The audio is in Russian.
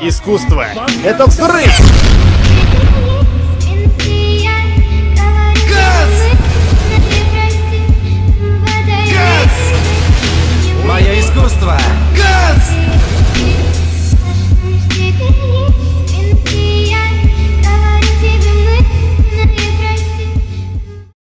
Искусство — это взрыв!